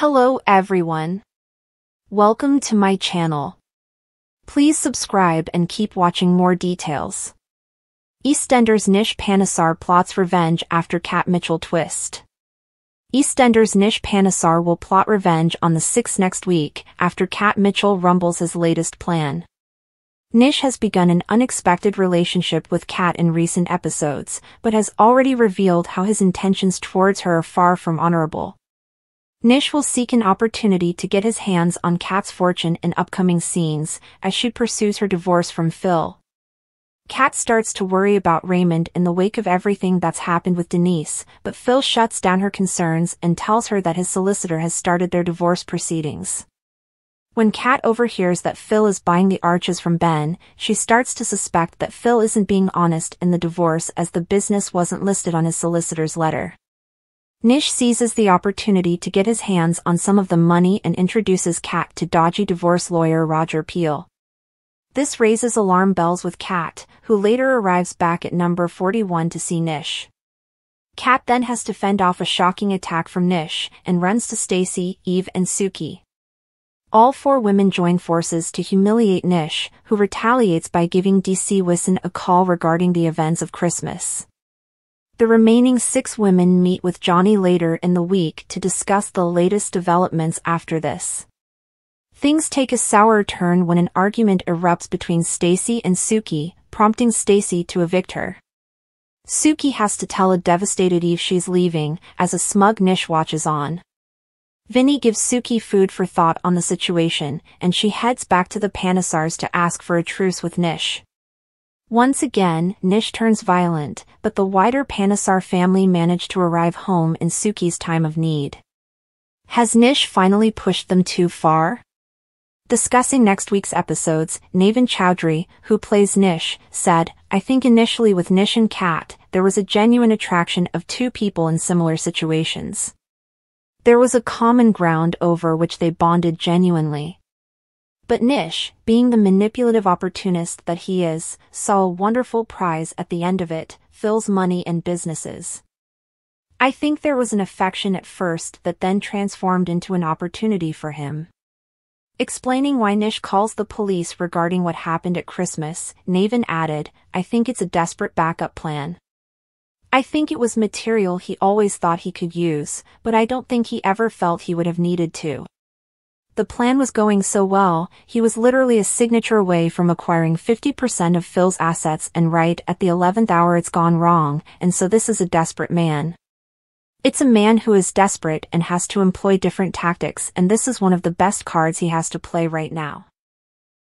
Hello everyone. Welcome to my channel. Please subscribe and keep watching more details. EastEnders Nish Panesar plots revenge after Kat Mitchell twist. EastEnders Nish Panesar will plot revenge on the 6th next week after Kat Mitchell rumbles his latest plan. Nish has begun an unexpected relationship with Kat in recent episodes, but has already revealed how his intentions towards her are far from honorable. Nish will seek an opportunity to get his hands on Kat's fortune in upcoming scenes as she pursues her divorce from Phil. Kat starts to worry about Raymond in the wake of everything that's happened with Denise, but Phil shuts down her concerns and tells her that his solicitor has started their divorce proceedings. When Kat overhears that Phil is buying the arches from Ben, she starts to suspect that Phil isn't being honest in the divorce as the business wasn't listed on his solicitor's letter. Nish seizes the opportunity to get his hands on some of the money and introduces Kat to dodgy divorce lawyer Roger Peel. This raises alarm bells with Kat, who later arrives back at number 41 to see Nish. Kat then has to fend off a shocking attack from Nish and runs to Stacey, Eve and Suki. All four women join forces to humiliate Nish, who retaliates by giving DC Wisson a call regarding the events of Christmas. The remaining six women meet with Johnny later in the week to discuss the latest developments after this. Things take a sour turn when an argument erupts between Stacey and Suki, prompting Stacey to evict her. Suki has to tell a devastated Eve she's leaving, as a smug Nish watches on. Vinny gives Suki food for thought on the situation, and she heads back to the Panesars to ask for a truce with Nish. Once again, Nish turns violent, but the wider Panesar family manage to arrive home in Suki's time of need. Has Nish finally pushed them too far? Discussing next week's episodes, Navin Chowdhry, who plays Nish, said, I think initially with Nish and Kat, there was a genuine attraction of two people in similar situations. There was a common ground over which they bonded genuinely. But Nish, being the manipulative opportunist that he is, saw a wonderful prize at the end of it, Phil's money and businesses. I think there was an affection at first that then transformed into an opportunity for him. Explaining why Nish calls the police regarding what happened at Christmas, Navin added, I think it's a desperate backup plan. I think it was material he always thought he could use, but I don't think he ever felt he would have needed to. The plan was going so well, he was literally a signature away from acquiring 50% of Phil's assets and right at the 11th hour it's gone wrong, and so this is a desperate man. It's a man who is desperate and has to employ different tactics and this is one of the best cards he has to play right now.